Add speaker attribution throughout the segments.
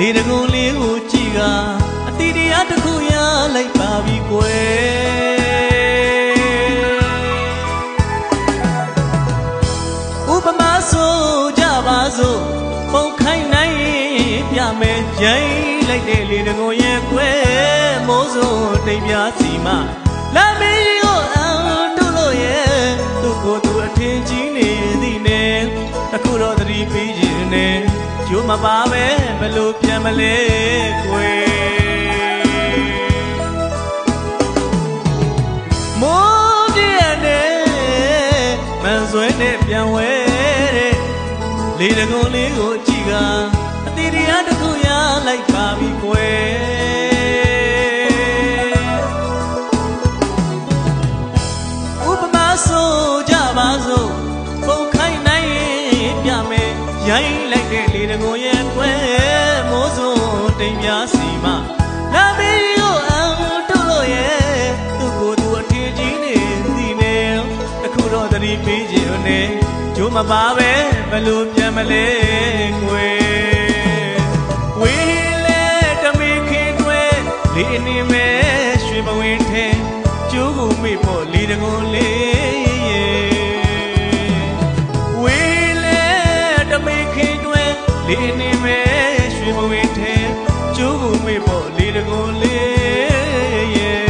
Speaker 1: လေတကုံလေးကိုကြည့်ကအတီတရားတစ်ခုရလိုက်ပါပြီကွယ်ဥပမာဆိုကြပါစို့ပုံခိုင်းနိုင်ပြမယ်ရိုင်းလိုက်တဲ့လေတကုံရဲ့ကွယ်မိုးစုံတိမ်ပြစီမလာမင်းကိုအောင်တို့လို့ရဲ့သူ့ကိုယ်သူအထင်ကြီးနေသည်နဲ့အခုတော့သတိပေးခြင်းနဲ့ ကျိုးမပါပဲဘလို့ပြန်မလဲကွယ်မိုးပြည့်နဲ့မန်ဆွဲနဲ့ပြန်ဝဲတဲ့လေတကုံလေးကိုကြည့်ကအတီတရားတစ်ခုရလိုက်ပါပြီကွယ် ရိုင်းလိုက်တဲ့လေတကုံရဲ့ကွယ်မိုးစုံတိမ်ပြစီမလာမီကိုအောင်တို့လို့ရဲ့သူ့ကိုယ်သူအထင်ကြီးနေသည်နေအခုတော့သတိပေးခြင်းနဲ့ကျိုးမပါပဲဘလို့ပြန်မလဲ လေးနေမဲ့ရွှေဘဝင်ထဲကျိုးကိုမေ့ဖို့လေတကုံလေးရဲ့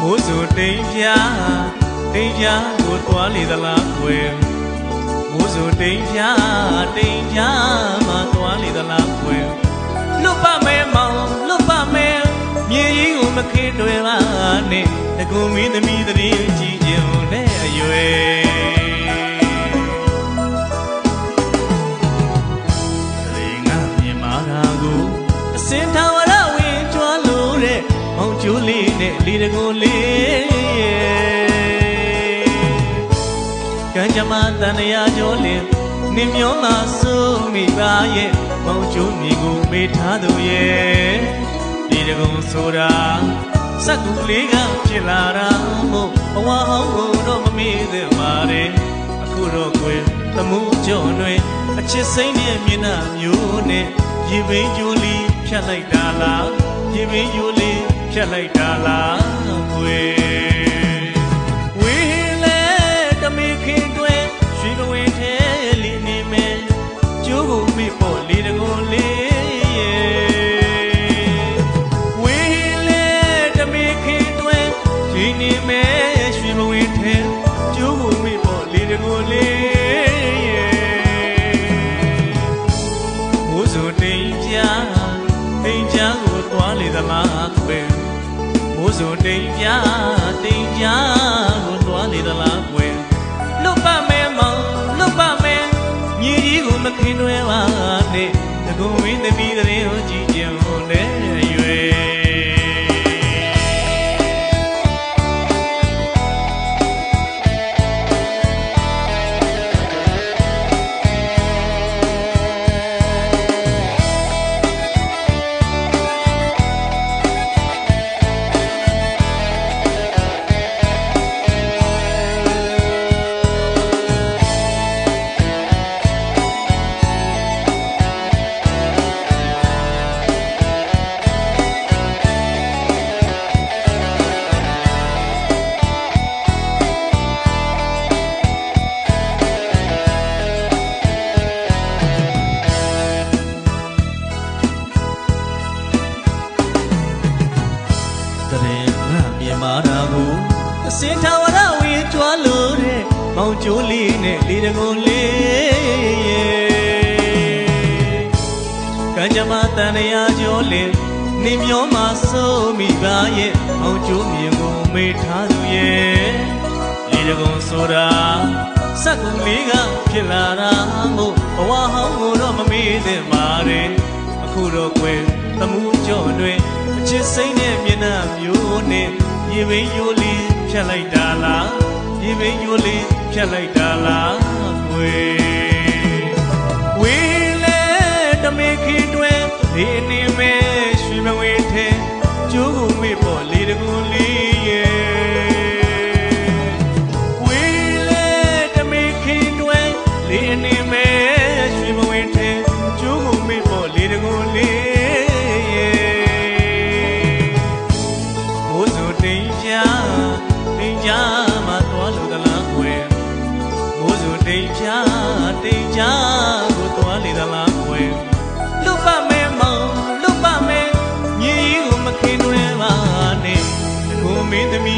Speaker 1: မိုးစုံတိမ်ပြတိမ်ပြကိုသွားလေသလားကွယ်မိုးစုံတိမ်ပြတိမ်ပြမသွားလေသလားကွယ်လွတ်ပါမဲမောင်လွတ်ပါမဲမြေကြီးကိုမခေတွေ့ပါနဲ့တကူမင်းသမီးတည်းကြည်ကြုံနဲ့အရွယ် လေးနဲ့လေတကူလေးကံကြမ္မာတန်ရာကျော်လင်နင်မျောမှာစိုးမိပါရဲ့မောင်ကျိုးမိကိုမေးထားသူရဲ့ဒီတကုံဆိုတာစက်ကူလေးကဖြစ်လာတာမို့ဘဝဟောင်းကိုတော့မမေ့သင့်ပါနဲ့အခုတော့ကွယ်သမှုကြော်တွေအချစ်စိမ့်တဲ့မျက်နှာမျိုးနဲ့ရေပင်ကျိုးလေးဖြတ်လိုက်တာလားရေပင်ကျိုးလေး ဖြတ်လိုက်တာလားကွယ်ဝေးလေတမေခင်တွင်ရွှေဘဝင်ထဲလီနေမယ်ကျိုးကိုမေ့ဖို့လေတကုံလေးရဲ့ဝေးလေတမေခင်တွင်ဒီနေမယ်ရွှေဘဝင်ထဲကျိုးကိုမေ့ဖို့လေတကုံလေး မိုးစုံတိမ်ပြတိမ်ပြကိုသွားလေသလားခွဲလွတ်ပါမဲမောင်လွတ်ပါမဲမြေကြီးကိုမခင်တွဲပါနဲ့တကုံဝင်းသမီးတဲ့ကိုကြည်ကြုံနဲ့ တရင်ငါမြင်မာတာကိုအစင်ထာဝရဝေကြွားလို့တဲ့မောင်ကျိုးလေးနဲ့လေတကုံလေးရဲ့ကံကြမ္မာတန်ရာကျော်လင်နေမျောမှာစိုးမိပါရဲ့မောင်ကျိုးမြင်ကိုမေးထားသူရဲ့လေတကုံဆိုတာစက်ကူလေးကဖြစ်လာတာမို့ဘဝဟောင်းကိုတော့မမေ့သင့်ပါနဲ့အခုတော့ကွယ်သမှုကြော့တွေအ ချစ်စိမ့်တဲ့မျက်နှာမျိုးနဲ့ရေပင်ယိုလေးဖြတ်လိုက်တာလားရေပင်ယိုလေးဖြတ်လိုက်တာလားကွယ်ဝေးလေတမေခေတွင်ဒီနေ ဗျာတိမ်ကြမှာသွားလို့သလားကွယ်မိုးစုတိမ်ကြတိမ်ကြကိုသွားလေသလားကွယ်လူပမဲမောင်လူပမဲမြေကြီးကိုမခင်တွင်ပါနဲ့တကူမင်းသမီး